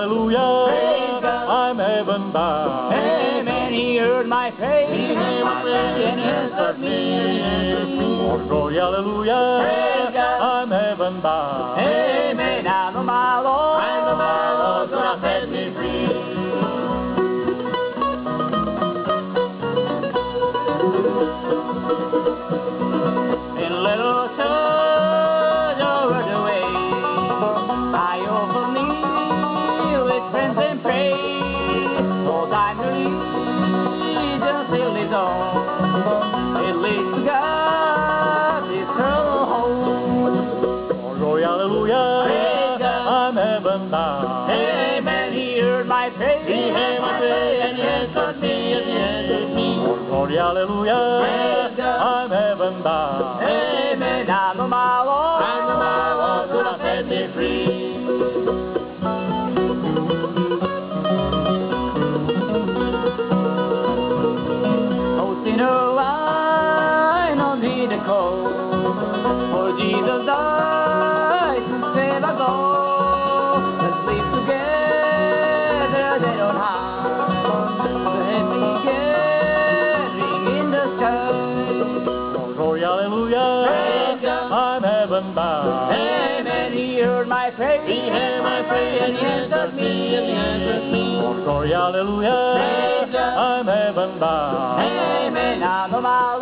Hallelujah. I'm heaven bound. Amen. He heard my praise. He heard my praise and answered me. Glory, hallelujah. I'm heaven bound. Amen. I know my Lord. I know my Lord, gonna set me free. Lives on. It leads God's eternal home. Oh, glory, hallelujah. Praise I'm heaven bound. Amen. He heard my prayer. He heard my prayer and he answered me, and he answered me. Oh, glory, hallelujah. Praise I'm heaven bound. Amen. I know my Lord. I know my Lord's gonna set me free. For Jesus save us all. Let's together there on high. The gathering in the sky. Glory, hallelujah. I'm heaven bound. Amen. He heard my prayer. He answered me, he answered me. Glory, hallelujah. I'm heaven bound. Amen. I my